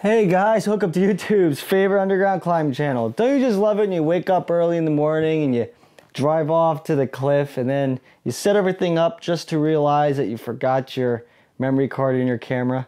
Hey guys, up to YouTube's favorite underground climbing channel. Don't you just love it when you wake up early in the morning and you drive off to the cliff and then you set everything up just to realize that you forgot your memory card in your camera?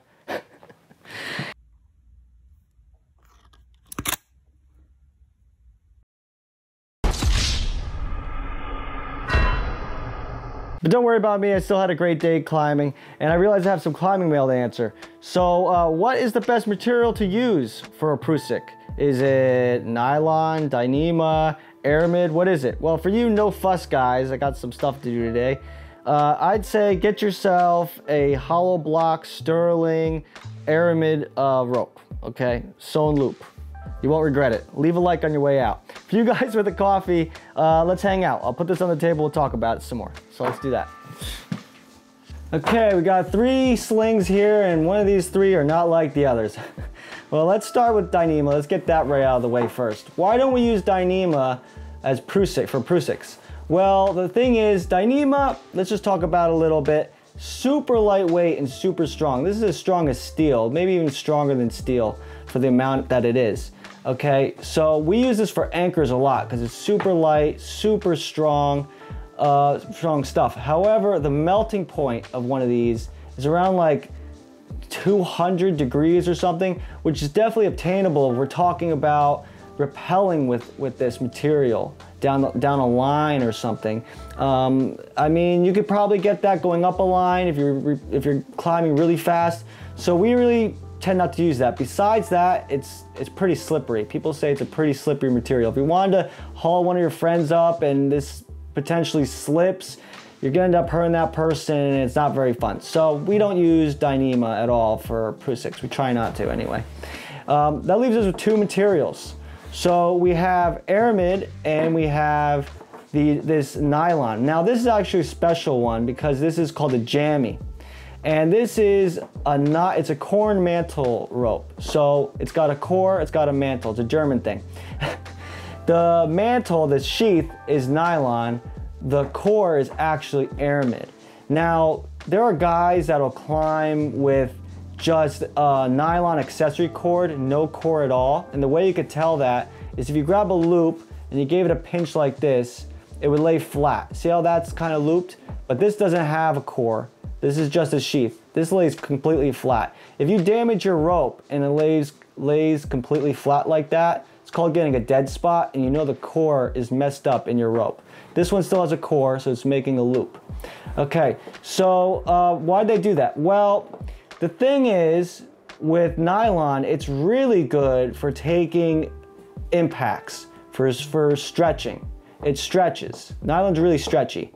But don't worry about me, I still had a great day climbing, and I realized I have some climbing mail to answer. So, uh, what is the best material to use for a Prusik? Is it nylon, Dyneema, aramid? What is it? Well, for you no fuss guys, I got some stuff to do today. Uh, I'd say get yourself a hollow block Sterling aramid uh, rope, okay? Sewn loop. You won't regret it. Leave a like on your way out. For you guys with a coffee, uh, let's hang out. I'll put this on the table, we'll talk about it some more. So let's do that. Okay, we got three slings here and one of these three are not like the others. well, let's start with Dyneema. Let's get that right out of the way first. Why don't we use Dyneema as Prusik for Prusiks? Well, the thing is, Dyneema, let's just talk about a little bit. Super lightweight and super strong. This is as strong as steel, maybe even stronger than steel for the amount that it is. Okay, so we use this for anchors a lot because it's super light, super strong, uh, strong stuff. However, the melting point of one of these is around like 200 degrees or something, which is definitely obtainable we're talking about rappelling with, with this material down, down a line or something. Um, I mean, you could probably get that going up a line if you're, if you're climbing really fast. So we really tend not to use that. Besides that, it's it's pretty slippery. People say it's a pretty slippery material. If you wanted to haul one of your friends up and this potentially slips, you're gonna end up hurting that person and it's not very fun. So we don't use Dyneema at all for Prusiks. We try not to anyway. Um, that leaves us with two materials. So we have aramid and we have the this nylon. Now this is actually a special one because this is called a jammy. And this is a not, it's a kernmantle rope. So it's got a core, it's got a mantle, it's a German thing. the mantle, the sheath is nylon, the core is actually aramid. Now, there are guys that'll climb with just a nylon accessory cord, no core at all. And the way you could tell that is if you grab a loop and you gave it a pinch like this, it would lay flat. See how that's kind of looped? But this doesn't have a core. This is just a sheath. This lays completely flat. If you damage your rope and it lays, lays completely flat like that, it's called getting a dead spot and you know the core is messed up in your rope. This one still has a core, so it's making a loop. Okay, so uh, why'd they do that? Well, the thing is, with nylon, it's really good for taking impacts, for, for stretching. It stretches. Nylon's really stretchy.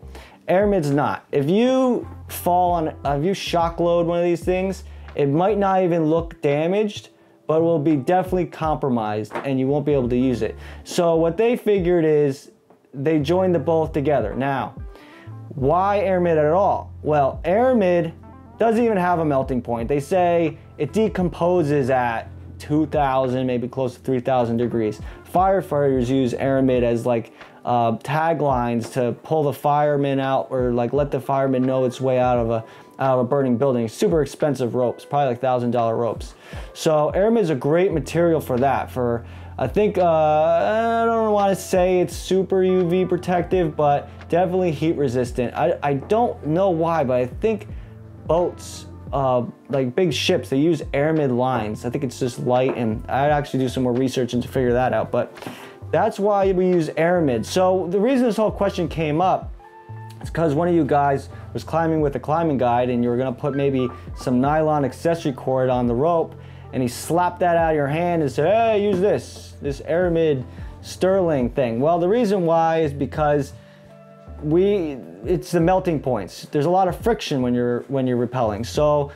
Aramid's not. If you fall on, if you shock load one of these things, it might not even look damaged, but will be definitely compromised and you won't be able to use it. So what they figured is they joined the both together. Now, why aramid at all? Well, aramid doesn't even have a melting point. They say it decomposes at 2,000, maybe close to 3,000 degrees. Firefighters use aramid as like uh, taglines to pull the firemen out or like let the firemen know its way out of a out of a burning building. Super expensive ropes, probably like thousand dollar ropes. So aramid is a great material for that. For I think uh, I don't want to say it's super UV protective, but definitely heat resistant. I I don't know why, but I think boats. Uh, like big ships, they use aramid lines. I think it's just light, and I'd actually do some more research and to figure that out. But that's why we use aramid. So the reason this whole question came up is because one of you guys was climbing with a climbing guide and you were gonna put maybe some nylon accessory cord on the rope and he slapped that out of your hand and said, hey, use this, this aramid sterling thing. Well, the reason why is because we, it's the melting points. There's a lot of friction when you're, when you're rappelling. So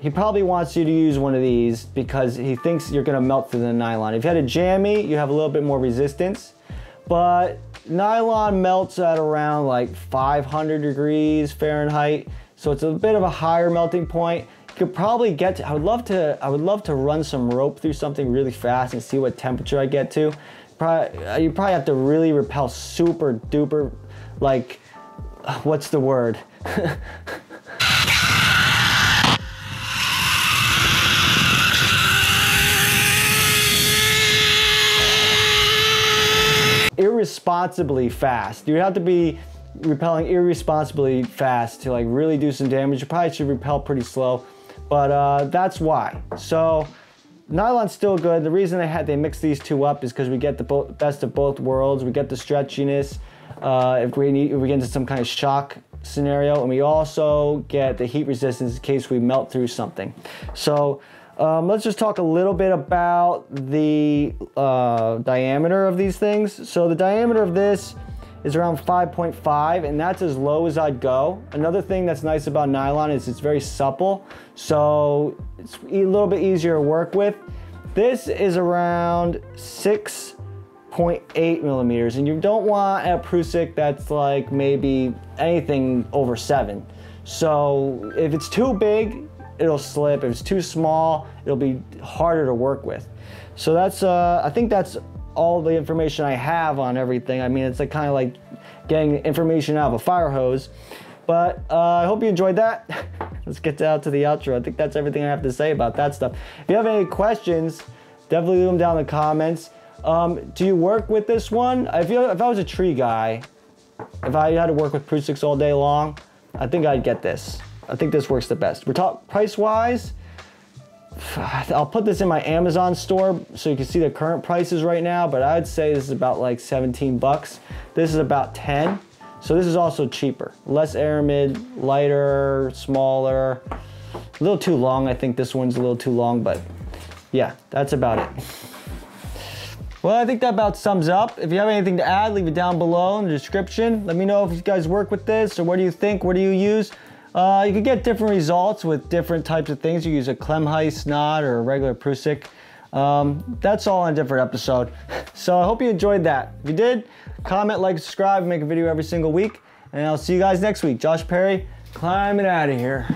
he probably wants you to use one of these because he thinks you're gonna melt through the nylon. If you had a jammy, you have a little bit more resistance, but nylon melts at around like 500 degrees Fahrenheit, so it's a bit of a higher melting point. You could probably get to, I would love to, I would love to run some rope through something really fast and see what temperature I get to probably uh, you probably have to really rappel super duper like what's the word? irresponsibly fast. You have to be rappelling irresponsibly fast to like really do some damage. You probably should rappel pretty slow, but uh, that's why. So nylon's still good. The reason they had they mix these two up is because we get the best of both worlds. We get the stretchiness uh, if we need if we get into some kind of shock scenario, and we also get the heat resistance in case we melt through something. So. Um, let's just talk a little bit about the uh, diameter of these things. So the diameter of this is around 5.5 and that's as low as I'd go. Another thing that's nice about nylon is it's very supple, so it's a little bit easier to work with. This is around 6.8 millimeters and you don't want a Prusik that's like maybe anything over seven. So if it's too big, it'll slip. If it's too small, it'll be harder to work with. So that's, uh, I think that's all the information I have on everything. I mean, it's like kind of like getting information out of a fire hose. But uh, I hope you enjoyed that. Let's get out to the outro. I think that's everything I have to say about that stuff. If you have any questions, definitely leave them down in the comments. Um, do you work with this one? If, you, if I was a tree guy, if I had to work with Prusiks all day long, I think I'd get this. I think this works the best. We're talking price-wise, I'll put this in my Amazon store so you can see the current prices right now, but I'd say this is about like 17 bucks. This is about 10. So this is also cheaper. Less aramid, lighter, smaller. A little too long. I think this one's a little too long, but yeah, that's about it. Well, I think that about sums up. If you have anything to add, leave it down below in the description. Let me know if you guys work with this or what do you think? What do you use? Uh, you can get different results with different types of things. You use a Klemheist knot or a regular Prusik. Um, that's all in a different episode. So I hope you enjoyed that. If you did, comment, like, subscribe, make a video every single week. And I'll see you guys next week. Josh Perry, climbing out of here.